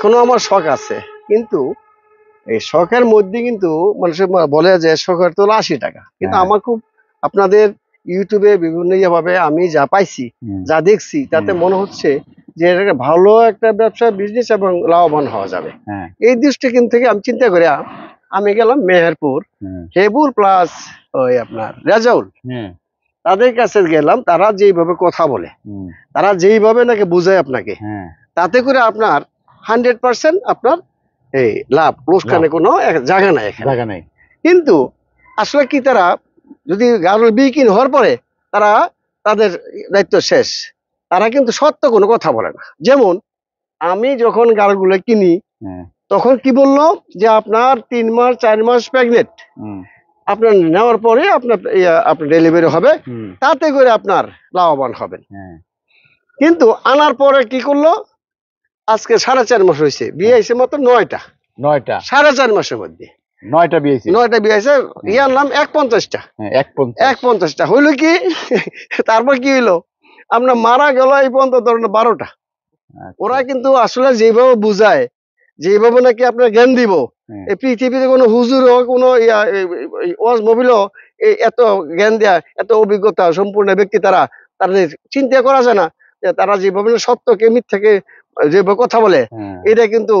এখনও আমার শখ আছে। কিন্তু এই শখের মধ্যে কিন্তু মানুষের বলে যে শখের তো আশি টাকা। কিন্তু হ্যাঁ। আমার খুব আপনাদের ইউটিউবে বিভিন্ন ভাবে আমি যা পাইছি যা দেখছি তাতে মনে হচ্ছে যে এটা ভালো একটা ব্যবসা বিজনেস এবং লাভবান হওয়া যাবে। হ্যাঁ। এই দৃষ্টিকোণ থেকে আমি চিন্তা করি আমি গেলাম মেহেরপুর হেবুল প্লাস ওই আপনার রেজাউল। তাদের কাছে গেলাম তারা যেইভাবে কথা বলে তারা যেইভাবে নাকি বুঝায় আপনাকে। হ্যাঁ। তাতে করে আপনার হান্ড্রেড পার্সেন্ট আপনার এই লাভ লোকসানে কোনো জায়গা নাই জায়গা নেই। কিন্তু আসলে কি তারা যদি বিকিন হওয়ার পরে তারা তাদের দায়িত্ব শেষ। তারা কিন্তু সত্য কোনো কথা বলে না। যেমন আমি যখন গাড়গুলো কিনি হ্যাঁ। তখন কি বলল যে আপনার তিন মাস চার মাস প্রেগনেন্ট আপনার নেওয়ার পরে আপনার আপনার ডেলিভারি হবে। তাতে করে আপনার লাভবান হবেন। হ্যাঁ। কিন্তু আনার পরে কি করল? আজকে সাড়ে চার মাস হয়েছে বিয়ে হয়েছে মাত্র নয়টা। নয়টা? সাড়ে চার মাসের মধ্যে। নয়টা নয়টা বিয়ে হয়েছে আনলাম এক পঞ্চাশটা হ্যাঁ এক পঞ্চাশটা হইল কি? তারপর কি হইল? আপনার মারা গেল এই পর্যন্ত ধরেন বারোটা। আচ্ছা, ওরা কিন্তু আসলে যেভাবে বুঝায় যেভাবে নাকি আপনার জ্ঞান দিব হ্যাঁ, এই পৃথিবীতে কোনো হুজুর হোক কোনো ওয়াজ মোবিলও এই এত জ্ঞান দেয়া এত অভিজ্ঞতা সম্পূর্ণ ব্যক্তি তারা তাদের চিন্তা করা যায় না যে তারা যেভাবে সত্যকে মিথ্যাকে যেভাবে কথা বলে হ্যাঁ, এটা কিন্তু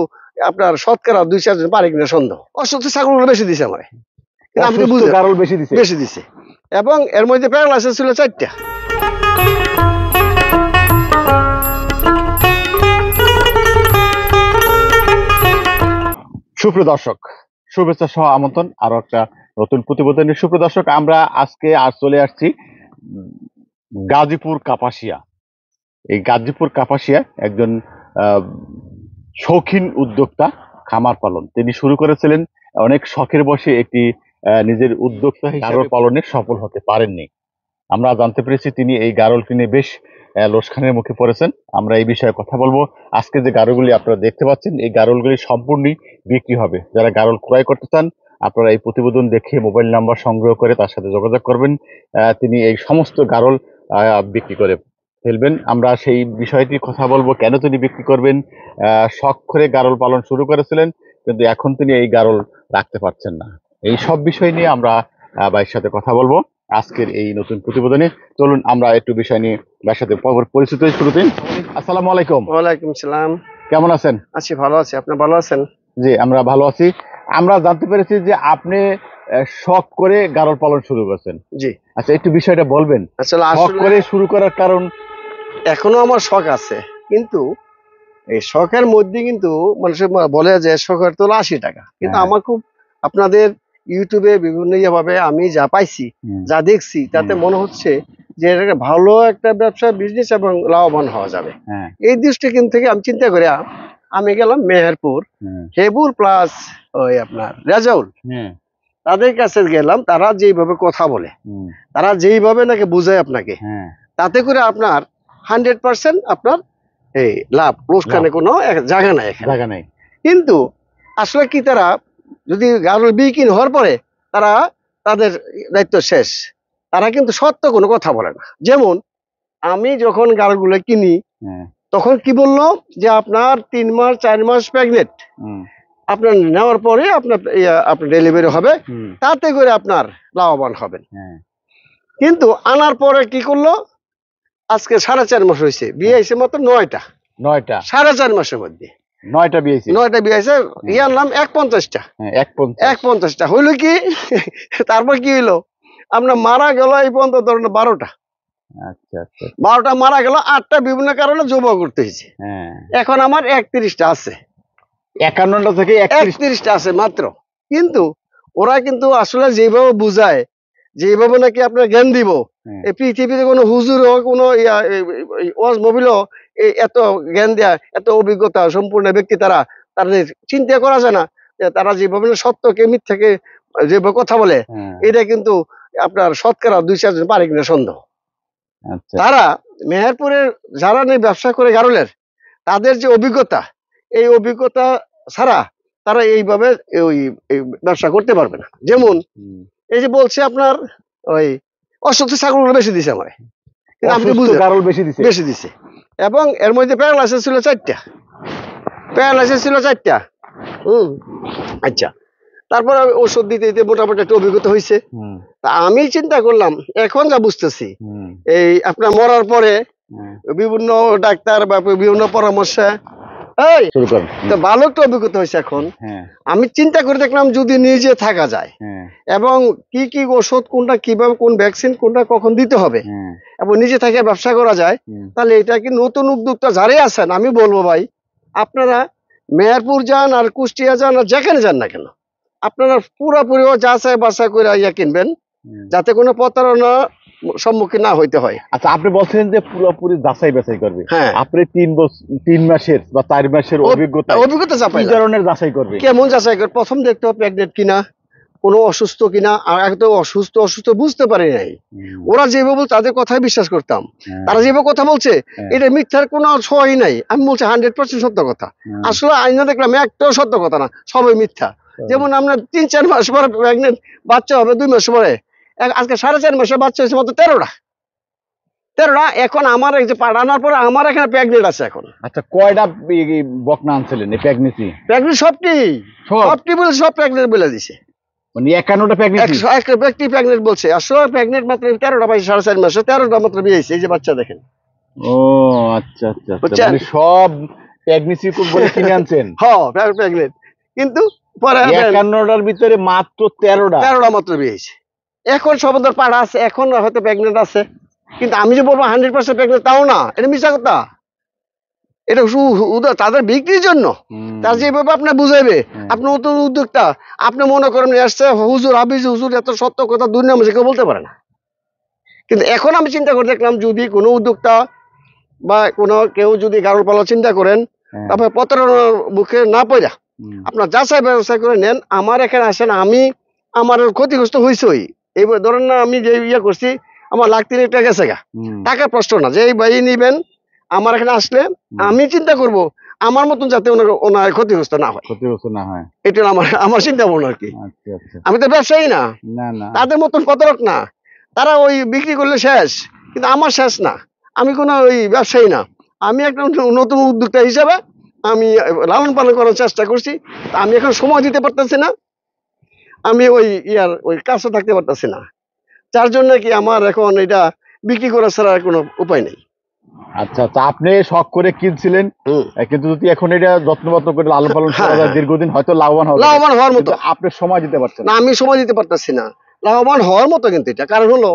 আপনার শতকরা দুই চারজন পারে কিনা সন্দেহ। অসুস্থ ছাগলগুলো বেশি দিছে আমার। আপনি বুঝলেন বেশি দিছে। বেশি দিছে। এবং এর মধ্যে প্যারালাইসিস ছিল চারটা। সুপ্রিয় দর্শক শুভেচ্ছা সহ আমন্ত্রণ। আরও একটা নতুন প্রতিবেদনের সুপ্রিয় দর্শক আমরা আজকে আর চলে আসছি গাজীপুর কাপাসিয়া এই গাজীপুর কাপাসিয়া একজন শৌখিন উদ্যোক্তা খামার পালন। তিনি শুরু করেছিলেন অনেক শখের বসে একটি নিজের উদ্যোক্তা গারল পালনে সফল হতে পারেননি। আমরা জানতে পেরেছি তিনি এই গারল কিনে বেশ লোসখানের মুখে পড়েছেন। আমরা এই বিষয়ে কথা বলব। আজকে যে গারলগুলি আপনারা দেখতে পাচ্ছেন এই গারলগুলি সম্পূর্ণই বিক্রি হবে। যারা গারল ক্রয় করতে চান আপনারা এই প্রতিবেদন দেখে মোবাইল নাম্বার সংগ্রহ করে তার সাথে যোগাযোগ করবেন। আহ, তিনি এই সমস্ত গারল আহ, বিক্রি করে ফেলবেন। আমরা সেই বিষয়টি কথা বলব কেন তিনি বিক্রি করবেন? শখ করে গারল পালন শুরু করেছিলেন কিন্তু এখন তিনি এই গারল রাখতে পারছেন না। এই সব বিষয় নিয়ে আমরা ভাইয়ের সাথে কথা বলব। আজকের এই নতুন প্রতিবেদনে চলুন আমরা একটু বিষয় নিয়ে ভাইয়ের সাথে পরিচিত হই শুরুতেই। আসসালামু আলাইকুম। ওয়ালাইকুম সালাম। কেমন আছেন? আছি ভালো আছি। আপনি ভালো আছেন? জি আমরা ভালো আছি। আমরা জানতে পেরেছি যে আপনি শখ করে গারল পালন শুরু করেছেন। জি। আচ্ছা একটু বিষয়টা বলবেন। আসলে করে শুরু করার কারণ এখনও আমার শখ আছে। কিন্তু এই শখের মধ্যে কিন্তু মানুষের বলে যে শখের তো আশি টাকা। কিন্তু হ্যাঁ। আমার খুব আপনাদের ইউটিউবে বিভিন্ন ভাবে আমি যা পাইছি যা দেখছি তাতে মনে হচ্ছে যে এটা ভালো একটা ব্যবসা বিজনেস এবং লাভবান হওয়া যাবে। হ্যাঁ। এই দৃষ্টিকোণ থেকে আমি চিন্তা করি আমি গেলাম মেহেরপুর। হেবুল প্লাস ওই আপনার রেজাউল। তাদের কাছে গেলাম তারা যেইভাবে কথা বলে তারা যেইভাবে নাকি বুঝায় আপনাকে। হ্যাঁ। তাতে করে আপনার হান্ড্রেড পার্সেন্ট আপনার এই লাভ লোকসানে কোনো জায়গা নাই জায়গা নেই। কিন্তু আসলে কি তারা যদি গাড়ল বিকিন হওয়ার পরে তারা তাদের দায়িত্ব শেষ তারা কিন্তু সত্য কোনো কথা বলে না। যেমন আমি যখন গাড়গুলো কিনি হ্যাঁ। তখন কি বলল যে আপনার তিন মাস চার মাস প্রেগনেন্ট আপনার নেওয়ার পরে আপনার আপনার ডেলিভারি হবে। তাতে করে আপনার লাভবান হবেন। হ্যাঁ। কিন্তু আনার পরে কি করল? আজকে সাড়ে চার মাস হয়েছে বিয়ে হয়েছে মাত্র নয়টা। নয়টা। সাড়ে চার মাসের মধ্যে। নয়টা বিয়েছি নয়টা বিয়ে হয়েছে ইয়ে আনলাম এক পঞ্চাশটা হ্যাঁ এক পঞ্চাশ এক পঞ্চাশটা হইল কি তারপর কি হইল? আপনার মারা গেল এই পর্যন্ত ধরেন বারোটা। আচ্ছা আচ্ছা। বারোটা মারা গেল আটটা বিভিন্ন কারণে জমা করতে হয়েছে হ্যাঁ। এখন আমার একত্রিশটা আছে। একান্নটা থেকে একত্রিশ একত্রিশটা আছে মাত্র। কিন্তু ওরা কিন্তু আসলে যেভাবে বুঝায় যেভাবে নাকি আপনার জ্ঞান দিব। এই পৃথিবীতে কোনো হুজুর হোক কোনো ইয়া, ওয়াজ মোবিলও এত জ্ঞান দেয়া এত অভিজ্ঞতা সম্পূর্ণ ব্যক্তি তারা তাদের চিন্তা করা যায় না। যে তারা যেভাবে সত্যকে মিথ্যাকে যেভাবে কথা বলে হ্যাঁ, এটা কিন্তু আপনার শতকরা দুই চারজন পারে কিনা সন্দেহ। আচ্ছা। তারা মেহেরপুরের যারা নিয়ে ব্যবসা করে গারলের তাদের যে অভিজ্ঞতা এই অভিজ্ঞতা ছাড়া তারা এইভাবে ওই ব্যবসা করতে পারবে না। যেমন এই যে বলছে আপনার ওই অসুস্থ ছাগলগুলো বেশি দিছে আমার। আপনি অসুস্থ গারল বেশি দিছে। বেশি দিছে। এবং এর মধ্যে প্যারালাইসিস ছিল চারটা। প্যারালাইসিস ছিল চারটা। হুম আচ্ছা। তারপরে আমি ওষুধ দিতে দিতে মোটামুটি একটা অভিজ্ঞতা হয়েছে তা আমি চিন্তা করলাম এখন যা বুঝতেছি এই আপনার মরার পরে। বিভিন্ন ডাক্তার বা বিভিন্ন পরামর্শ এই শুরু করেন তো ভালো একটা অভিজ্ঞতা হয়েছে এখন। হ্যাঁ। আমি চিন্তা করে দেখলাম যদি নিজে থাকা যায়। হ্যাঁ। এবং কি কি ওষুধ কোনটা কীভাবে কোন ভ্যাকসিন কোনটা কখন দিতে হবে। হ্যাঁ। এবং নিজে থেকে ব্যবসা করা যায়। তাহলে এটা কি নতুন উদ্যোক্তা যারাই আছেন আমি বলব ভাই আপনারা মেহেরপুর যান আর কুষ্টিয়া যান আর যেখানে যান না কেন আপনারা পুরোপুরি যাচাই বাছাই করে ইয়া কিনবেন। যাতে কোনো প্রতারণা সম্মুখীন না হইতে হয়। আচ্ছা আপনি বলছেন যে পুরোপুরি যাচাই বাছাই করবে। হ্যাঁ। আপনি তিন বছর তিন মাসের বা চার মাসের অভিজ্ঞতা অভিজ্ঞতা চাপাই ধরনের যাচাই করবে? কেমন যাচাই করে প্রথম দেখতে হবে প্রেগনেন্ট কিনা কোনো অসুস্থ কিনা আর একদম অসুস্থ অসুস্থ বুঝতে পারি নাই। ওরা যেভাবে বলছে তাদের কথাই বিশ্বাস করতাম। হ্যাঁ, তারা যেভাবে কথা বলছে হ্যাঁ। এটা মিথ্যার কোনো সহায় নাই। আমি বলছি হান্ড্রেড পার্সেন্ট সত্য কথা। আসলে আইনা দেখলাম একটাও সত্য কথা না সবই মিথ্যা। যেমন আমরা তিন চার মাস পরে প্রেগনেন্ট বাচ্চা হবে দুই মাস পরে। আজকে সাড়ে চার মাসে বাচ্চা হয়েছে মাত্র তেরোটা। তেরোটা এখন আমার এই যে পাঠানোর পরে আমার এখানে প্রেগনেন্ট আছে এখন। আচ্ছা কয়টা বকনা আনছিলেন এই প্রেগনেন্সি প্রেগনেন্ট সবটি সবটি বলে সব? প্রেগনেন্ট বলে দিছে। মানে একান্নটা একটা ব্যক্তি বলছে। আসলে মাত্র তেরোটা পাইছে সাড়ে চার মাসে তেরোটা মাত্র বিয়ে হয়েছে এই যে বাচ্চা দেখেন। ও আচ্ছা আচ্ছা আচ্ছা। মানে সব প্রেগনেন্সি বলে কিনে আনছেন? হ্যাঁ কিন্তু পরে একান্নটার ভিতরে মাত্র তেরোটা? তেরোটা মাত্র বিয়ে হয়েছে। এখন সবদার পাড়া আছে এখন হয়তো প্রেগনেন্ট আছে। কিন্তু আমি যে বলব হান্ড্রেড পার্সেন্ট প্রেগনেন্ট তাও না এটা মিশা কথা। এটা তাদের বিক্রির জন্য। তার যেভাবে আপনি বুঝাইবে হুম। আপনি নতুন উদ্যোক্তা আপনি মনে করেন আসছে হুজুর হাবিজ হুজুর এত সত্য কথা দুনিয়া মাঝে কেউ বলতে পারে না। কিন্তু এখন আমি চিন্তা করে দেখলাম যদি কোনো উদ্যোক্তা বা কোনো কেউ যদি গাড়ল পালা চিন্তা করেন হ্যাঁ, তারপরে প্রতারণার মুখে না পড়া। আপনার যাচাই ব্যবস্থা করে নেন আমার এখানে আসেন আমি আমার ক্ষতিগ্রস্ত হয়েছই এইবার ধরেন না আমি যে ইয়ে করছি আমার লাখ তিন টাকা গেছে গা। টাকার প্রশ্ন না যে এই ভাই নিবেন আমার এখানে আসলে আমি চিন্তা করব আমার মতন যাতে ওনার ক্ষতিগ্রস্ত না হয়। ক্ষতিগ্রস্ত না হয়। এটা আমার আমার চিন্তা ভাবনা আর কি। আচ্ছা আচ্ছা। আমি তো ব্যবসায়ী না। তাদের মতন প্রতারক না। তারা ওই বিক্রি করলে শেষ কিন্তু আমার শেষ না। আমি কোনো ওই ব্যবসায়ী না। আমি একটা নতুন উদ্যোক্তা হিসাবে আমি লালন পালন করার চেষ্টা করছি। আমি এখন সময় দিতে পারতেছি না। আমি ওই ইয়ার ওই কাছে থাকতে পারতেছি না। যার জন্য কি আমার এখন এটা বিক্রি করা ছাড়া কোনো উপায় নেই। আচ্ছা আচ্ছা আপনি শখ করে কিনছিলেন কিন্তু যদি এখন এটা যত্নবত্ন করে লালন পালন করা হ্যাঁ, যায় হ্যাঁ। দীর্ঘদিন হয়তো লাভবান হবে। লাভবান হওয়ার মতো। আপনি সময় দিতে পারছেন না। আমি সময় দিতে পারতেছি না। লাভবান হওয়ার মতো কিন্তু এটা। কারণ হলো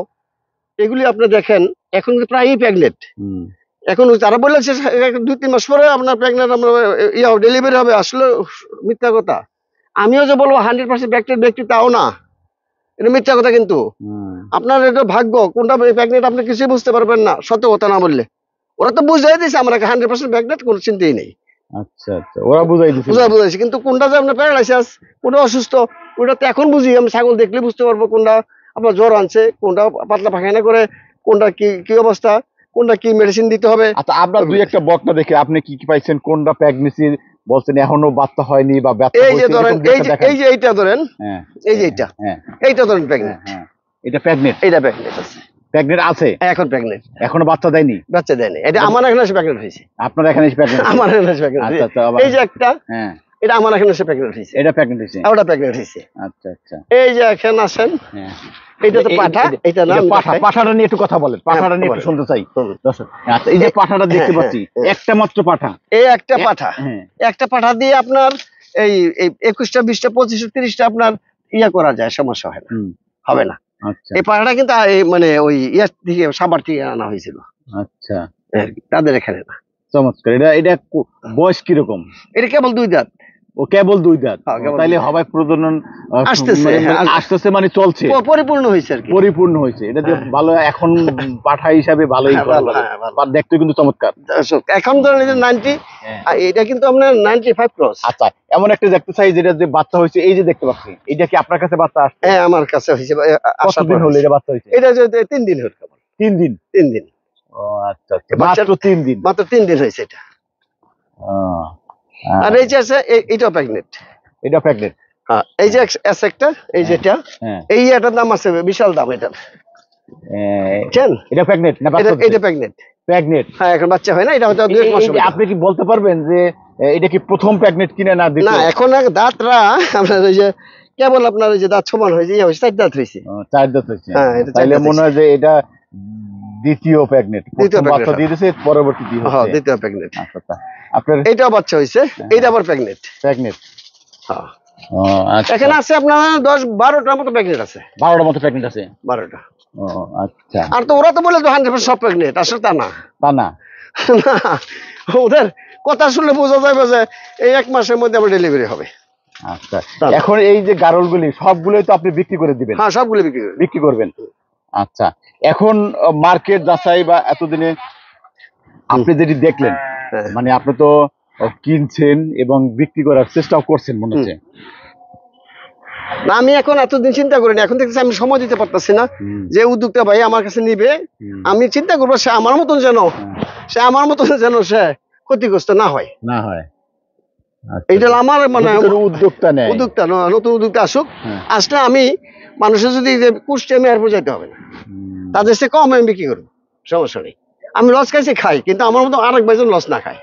এগুলি আপনি দেখেন এখন প্রায়ই প্রেগনেন্ট এখন তারা বলেছে দুই তিন মাস পরে আপনার প্রেগনেন্ট আমরা ইয়ে ডেলিভারি হবে। আসলে মিথ্যা কথা। আমিও যে বলব হান্ড্রেড পার্সেন্ট ব্যক্তির ব্যক্তি তাও না। এটা মিথ্যা কথা কিন্তু। আপনার এটা ভাগ্য কোনটা প্রেগনেন্ট আপনি কিছুই বুঝতে পারবেন না সত্য কথা না বললে। ওরা তো বুঝাই দিয়েছে আমরা হান্ড্রেড পার্সেন্ট প্রেগনেন্ট কোনো চিন্তাই নেই। আচ্ছা আচ্ছা ওরা বুঝাই দিচ্ছে বুঝা বুঝাইছে কিন্তু কোনটা যে আপনার প্যারালাইসিস কোনটা অসুস্থ ওটা তো এখন বুঝি আমি ছাগল দেখলে বুঝতে পারব কোনটা আপনার জ্বর আনছে কোনটা পাতলা পায়খানা করে কোনটা কি কি অবস্থা কোনটা কি মেডিসিন দিতে হবে। আচ্ছা আপনার দুই একটা বকনা দেখে আপনি কি কি পাইছেন কোনটা প্রেগনেন্সি বলছেন এখনও বাচ্চা হয়নি বা ব্যথা এই যে ধরেন এই যে এই যে এইটা ধরেন হ্যাঁ এই যে এইটা। হ্যাঁ। এইটা ধরেন হ্যাঁ, প্রেগনেন্ট হ্যাঁ। এটা প্রেগনেন্ট এইটা প্রেগনেন্ট আছে। প্রেগনেন্ট আছে? এখন প্রেগনেন্ট এখনও বাচ্চা দেয়নি? বাচ্চা দেয়নি। এটা আমার এখানে এসে প্রেগনেন্ট হয়েছে। আপনার এখানে প্রেগনেন্ট আমার এখানে এসে প্রেগনেন্ট আচ্ছা আচ্ছা এই যে একটা হ্যাঁ। এটা আমার এখানে এসে প্রেগনেন্ট হয়েছে। এটা প্রেগনেন্ট হয়েছে? ওটা প্রেগনেন্ট হয়েছে। আচ্ছা আচ্ছা। এই যে এখানে আসেন। হ্যাঁ। এইটা তো পাঠা এটা না পাঠা পাঠাটা নিয়ে একটু কথা বলেন পাঠাটা নিয়ে একটু শুনতে চাই। দর্শক আচ্ছা এই যে পাঠাটা দেখতে হ্যাঁ, পাচ্ছি হ্যাঁ। একটা মাত্র পাঠা। এই একটা পাঠা। হ্যাঁ। একটা পাঠা দিয়ে আপনার এই এই একুশটা বিশটা পঁচিশটা তিরিশটা আপনার ইয়া করা যায় সমস্যা হয় না। হবে না। আচ্ছা। এই পাঠাটা কিন্তু মানে ওই ইয়ার থেকে সাবার থেকে আনা হয়েছিল। আচ্ছা। তাদের এখানে না। চমৎকার। এটা এটা বয়স কীরকম? এটা কেবল দুই দাঁত। ও কেবল দুই দাঁত। হ্যাঁ, তাইলে প্রজনন আসতেছে, মানে- হ্যাঁ, মানে আস- আসতেছে মানে চলছে। পরিপূর্ণ হয়েছে আর পরিপূর্ণ হয়েছে। এটা যে হ্যাঁ। ভালো এখন পাঠা হিসাবে ভালোই দেখতে কিন্তু চমৎকার। এখন ধরেন এই যে নাইনটি এটা কিন্তু আপনার নাইনটি ফাইভ ক্রস আচ্ছা এমন একটা দেখতে চাই যেটা যে বাচ্চা হয়েছে এই যে দেখতে পাচ্ছি এটা কি আপনার কাছে বাচ্চা আসছে? হ্যাঁ আমার কাছে হয়েছে কতদিন হলো এটা বাচ্চা হয়েছে? এটা যে তিন দিন হলো তিন দিন? তিন দিন। ও আচ্ছা আচ্ছা মাত্র তিন দিন। মাত্র তিন দিন হয়েছে এটা। ও, আর এই যে আছে এ- এইটাও প্রেগনেন্ট এটা প্রেগনেন্ট হ্যাঁ এই যে এস একটা এই যেটা হ্যাঁ এই এটার দাম আছে বিশাল দাম এটার। এটা প্রেগনেন্ট না এটা প্রেগনেন্ট প্রেগনেন্ট হ্যাঁ এখন বাচ্চা হয় না এটা হয়তো দুই মাস আপনি কি বলতে পারবেন যে এটা কি প্রথম প্রেগনেন্ট কিনে না না এখন এক দাঁতরা আপনার ওই যে কেবল আপনার ওই যে দাঁত সমান হয়েছে ইয়ে হয়েছে চার দাঁত হয়েছে। চার দাঁত হচ্ছে হ্যাঁ, মনে হয় যে এটা দ্বিতীয় প্রেগনেন্ট দ্বিতীয় বাচ্চা দিয়ে দিয়েছে পরবর্তী দিয়ে হ্যাঁ দ্বিতীয় প্রেগনেন্ট আচ্ছা আচ্ছা। আপনার এইটাও বাচ্চা হয়েছে এইটা আবার প্রেগনেন্ট প্রেগনেন্ট হ্যাঁ। আচ্ছা। এখানে আছে আপনার দশ বারোটার মতো প্রেগনেন্ট আছে। বারোটার মতো প্রেগনেন্ট আছে? বারোটা। আচ্ছা। আর তো ওরা তো বলে তো হান্ড্রেড সব প্রেগনেন্ট আসলে তা না। তা না। না, ওদের কথা শুনলে বোঝা যাবে যে এই এক মাসের মধ্যে আমার ডেলিভারি হবে। আচ্ছা। এখন এই যে গারলগুলি সবগুলোই তো আপনি বিক্রি করে দিবেন? হ্যাঁ সবগুলো বিক্রি বিক্রি করবেন? আচ্ছা এখন মার্কেট যাচাই বা এতদিনে আপনি যেটি দেখলেন হ্যাঁ। মানে আপনি তো কিনছেন এবং বিক্রি করার চেষ্টাও করছেন মনে হচ্ছে। না আমি এখন এতদিন চিন্তা করিনি। এখন দেখতেছি আমি সময় দিতে পারতেছি না। যে উদ্যোক্তা ভাই আমার কাছে নিবে আমি চিন্তা করব সে আমার মতন যেন সে আমার মতন যেন সে ক্ষতিগ্রস্ত না হয়। না হয়। আচ্ছা। এইটা আমার মানে যদি কোনো উদ্যোক্তা নেয়। উদ্যোক্তা ন- নতুন উদ্যোক্তা আসুক। হ্যাঁ। আসলে আমি মানুষের যদি কুষ্টিয়া মেয়ারপুর যাইতে হবে না। তাদের সে কম আমি বিক্রি করব। সমস্যা নেই। আমি লস খাইছি খাই। কিন্তু আমার মতো আরেক ভাইজন লস না খায়।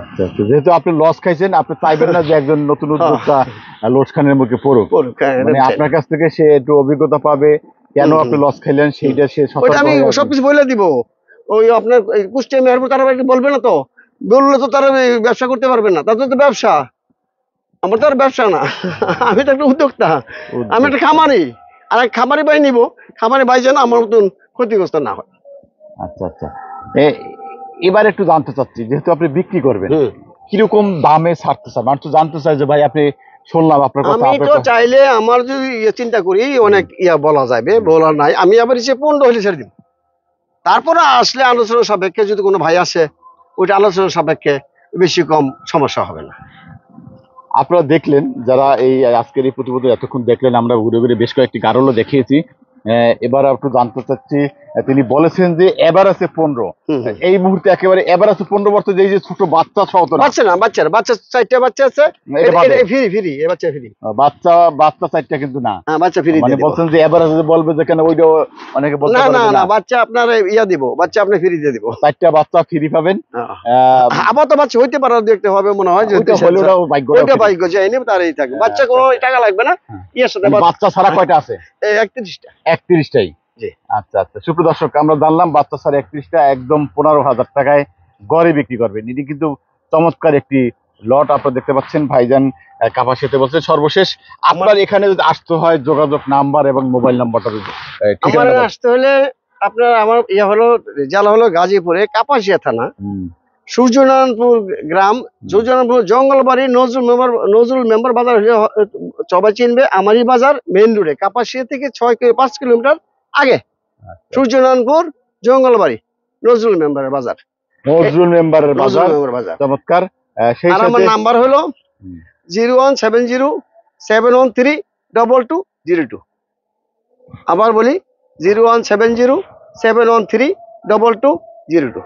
আচ্ছা আচ্ছা। যেহেতু আপনি লস খাইছেন আপনি চাইবেন না যে একজন নতুন উদ্যোক্তা লোস খানের মুখে পড়ুক। হ্যাঁ, মানে আপনার কাছ থেকে সে একটু অভিজ্ঞতা পাবে কেন আপনি লস খাইলেন সেইটা সে আমি সবকিছু বলে দিব। ওই আপনার কুষ্টিয়া মেহেরপুর তারা বলবে না তো? বললে তো তারা ব্যবসা করতে পারবে না। তাদের তো ব্যবসা। আমার তো আর ব্যবসা না। আমি তো একটা উদ্যোক্তা। আমি একটা খামারি। আর এক খামারি বাই নিব। খামারি বাই যেন আমার মতন ক্ষতিগ্রস্ত না হয়। আচ্ছা আচ্ছা। এবার একটু জানতে চাচ্ছি যেহেতু আপনি বিক্রি করবেন কীরকম দামে ছাড়তে চান? মানুষ তো জানতে চাই যে ভাই আপনি শুনলাম আপনার কথা আমি তো চাইলে আমার যদি ইয়ে চিন্তা করি অনেক ইয়া বলা যাবে বলার নাই। আমি আবার সে পনেরো হলে ছেড়ে দিব তারপরে আসলে আলোচনা সাপেক্ষে যদি কোনো ভাই আসে ওইটা আলোচনা সাপেক্ষে বেশি কম সমস্যা হবে না। আপনারা দেখলেন, যারা এই আজকের এই প্রতিবেদন এতক্ষণ দেখলেন, আমরা ঘুরে ঘুরে বেশ কয়েকটি গারলও দেখিয়েছি। এবার একটু জানতে চাচ্ছি তিনি বলেছেন যে এবার আছে পনেরো। এই মুহূর্তে একেবারে এবার আছে পনেরো বছর যে ছোট বাচ্চা সহ। বাচ্চা না বাচ্চা বাচ্চা চারটা বাচ্চা আছে। ফ্রি ফ্রি এ বাচ্চা ফ্রি। বাচ্চা বাচ্চা চারটা কিন্তু না। হ্যাঁ বাচ্চা ফ্রি মানে বলছেন যে এবার আছে বলবে যে কেন ওইটা অনেকে বলতে না না না। বাচ্চা আপনার ইয়া দিব বাচ্চা আপনি ফ্রি দিয়ে দিব। চারটা বাচ্চা ফ্রি পাবেন। হ্যাঁ। আবার তো বাচ্চা হইতে পারে দেখতে হবে মনে হয় যে ভাগ্য ওইটা ভাগ্য যায়নি তারই থাকবে। বাচ্চা কোনো টাকা লাগবে না হ্যাঁ। ইয়ের সাথে মানে বাচ্চা ছাড়া কয়টা আছে? একত্রিশটা। একত্রিশটাই। আচ্ছা আচ্ছা। সুপ্রিয় দর্শক আমরা জানলাম বাচ্চা ছাড়া একত্রিশটা একদম পনেরো হাজার টাকায় গড়ে বিক্রি করবেন। এটি কিন্তু চমৎকার একটি লট আপনারা দেখতে পাচ্ছেন। ভাইজান কাপাসিয়াতে বলছে সর্বশেষ। আপনার এখানে যদি আসতে হয় যোগাযোগ নাম্বার এবং মোবাইল নাম্বারটা আমার আসতে হলে আপনার আমার ইয়ে হলো জেলা হলো গাজীপুরে কাপাসিয়া থানা। সূর্যনারায়ণপুর গ্রাম সূর্যনারায়ণপুর জঙ্গলবাড়ি নজরুল মেম্বার নজরুল মেম্বার বাজার হলে সবাই চিনবে আমারই বাজার মেইন রোডে কাপাসিয়া থেকে ছয় কি- পাঁচ কিলোমিটার আগে। আচ্ছা। সূর্যনারায়ণপুর জঙ্গলবাড়ি নজরুল মেম্বারের বাজার। নজরুল মেম্বারের বাজার। নজরুল মেম্বার বাজার। চমৎকার। আর আমার নাম্বার হলো। Zero one seven zero seven one three double two zero two আবার বলি zero one seven zero seven one three double two zero two.